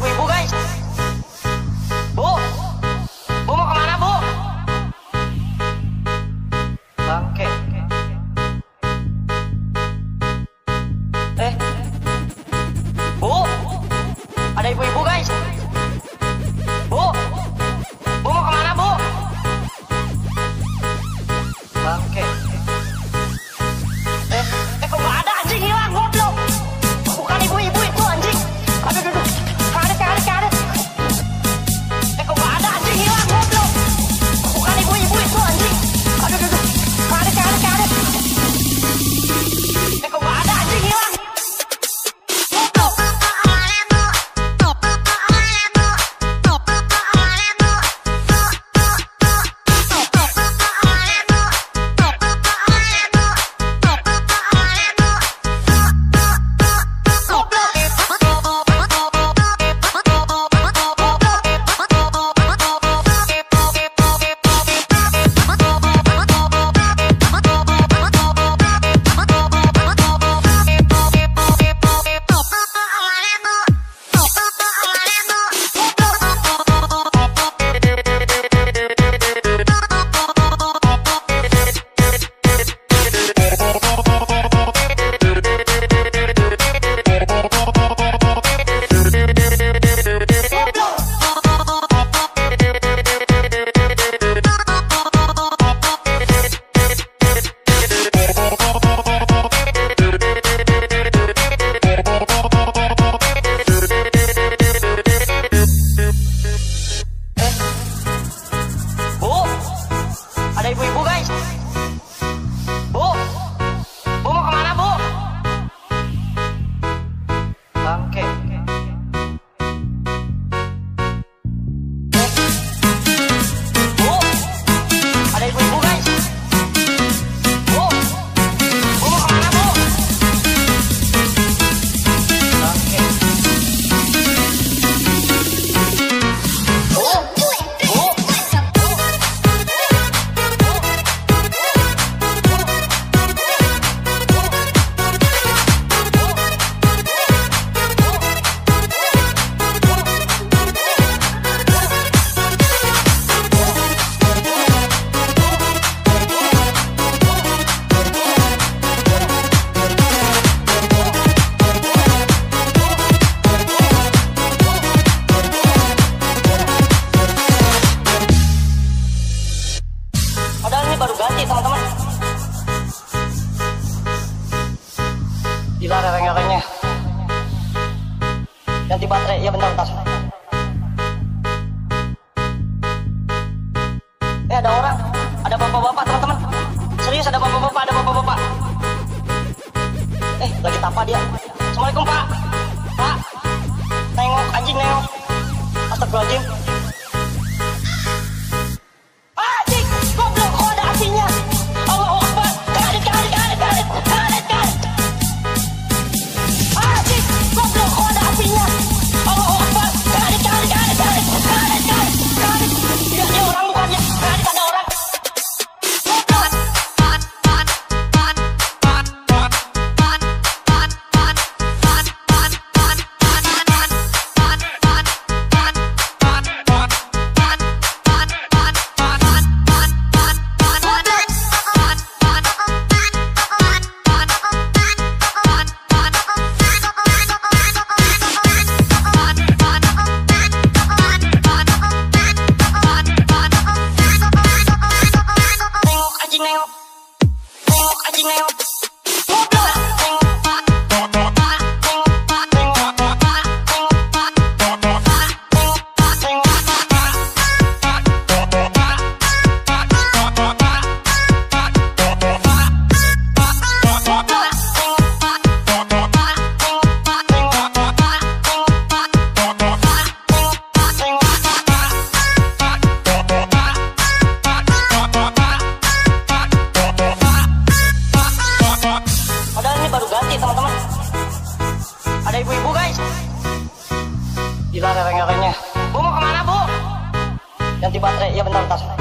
we will Gila reng-rengnya. Bu mau ke mana bu? Ganti baterai, ya bentar bentar.